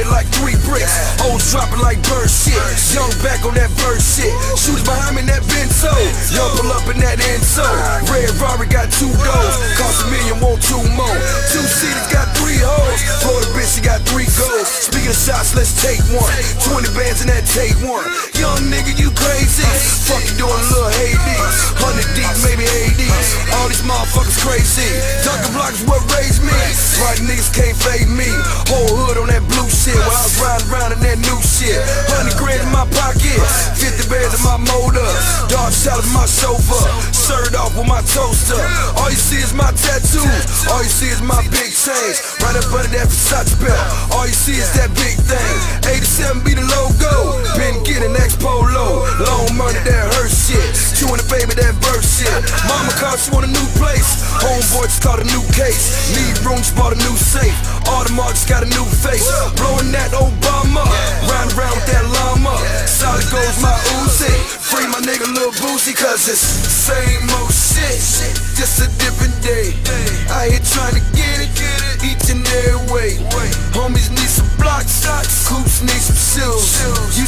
it like three bricks. Hoes dropping like bird shit. Young back on that bird shit. Shooters behind me in that Benzo. Young pull up in that Enzo. Red Rari got two doors. Cost a million, want two more. Two seaters got three hoes. Florida bitch, she got three goals. Speaking of shots, let's take one. 20 bands in that take one. Young nigga, you crazy. Fuck motherfuckers crazy. Dunkin' Block is what raised me. Right niggas can't fade me. Whole hood on that blue shit. While I was riding around in that new shit. 100 grand in my pocket. 50 bands in my motor. Dark shot in my chauffeur. Shirt off with my toaster. All you see is my tattoo. All you see is my big chain. Right up under that Versace belt. All you see is that big thing. 87 be the logo. Been birth shit. Mama calls. she want a new place. Homeboy just caught a new case. Need rooms. bought a new safe. Audemars marks got a new face. Blowing that Obama. Round round that llama. Solid goes my Uzi. Free my nigga Lil Boosie, cause it's same old shit. Just a different day. I here trying to get it, each and every way. Homies need some blocks, coops need some sills. You